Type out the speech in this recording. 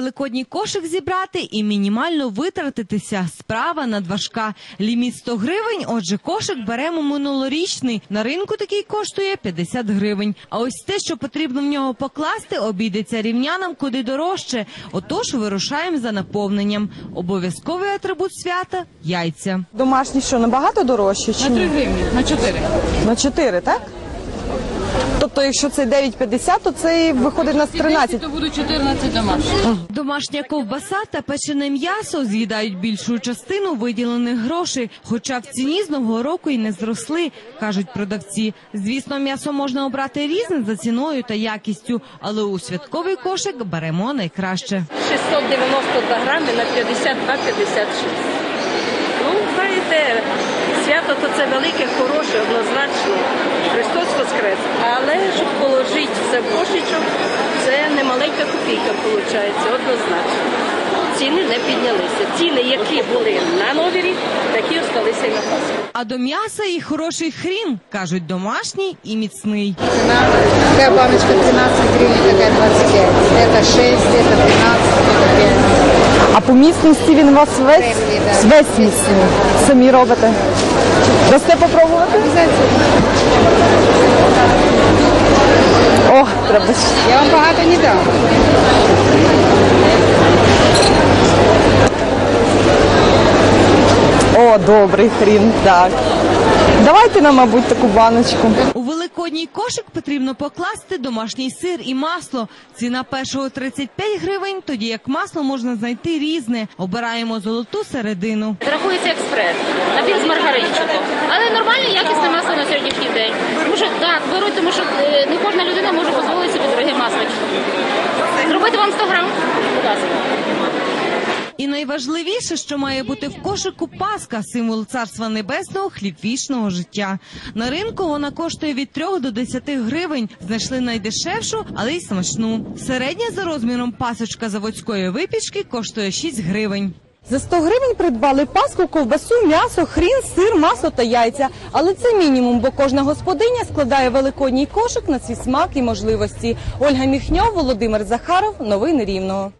Великодній кошик зібрати і мінімально витратитися. Справа надважка. Ліміт 100 гривень, отже, кошик беремо минулорічний. На ринку такий коштує 50 гривень. А ось те, що потрібно в нього покласти, обійдеться рівнянам куди дорожче. Отож, вирушаємо за наповненням. Обов'язковий атрибут свята – яйця. Домашні що, набагато дорожче? Чи На 3 ні? гривні, на 4. На 4, так? Тобто, якщо це 9,50, то це виходить на 13. То будуть 14 домашніх. Домашня ковбаса та печене м'ясо з'їдають більшу частину виділених грошей, хоча в ціні з нового року й не зросли, кажуть продавці. Звісно, м'ясо можна обрати різне за ціною та якістю, але у святковий кошик беремо найкраще. 692 грами на 52-56. Ну, знаєте, свято то це велике, хороше, однозначно Христос Воскрес. Але щоб положити все в кошечок, це не маленька копійка виходить, однозначно. Ціни не піднялися. Ціни, які були на Новий рік, такі осталися і на Пасху. А до м'яса і хороший хрін, кажуть, домашній і міцний. Такая баночка 13 гривен, такая 25. Это 6, это 15, это 5. А по міцності він у вас весь, Певний, да. весь міцний. Самі робите. Дасте попробувати? О, треба. Я вам багато не дам. О, добрий хрін, так. Давайте нам, мабуть, таку баночку. У великодній кошик потрібно покласти домашній сир і масло. Ціна першого 35 гривень, тоді як масло можна знайти різне. Обираємо золоту середину. Рахується експрес, набір з маргаринчиком. Але нормальне якісне масло на сьогоднішній день. Тому що так, беруть, тому що е, не кожна людина може дозволити собі дороге масло. Зробити вам 100 грам? Будь ласка. І найважливіше, що має бути в кошику паска, символ царства небесного, хліб вічного життя. На ринку вона коштує від 3 до 10 гривень. Знайшли найдешевшу, але й смачну. Середня за розміром пасочка заводської випічки коштує 6 гривень. За 100 гривень придбали паску, ковбасу, м'ясо, хрін, сир, масло та яйця. Але це мінімум, бо кожна господиня складає великодній кошик на свій смак і можливості. Ольга Міхньов, Володимир Захаров. Новини Рівного.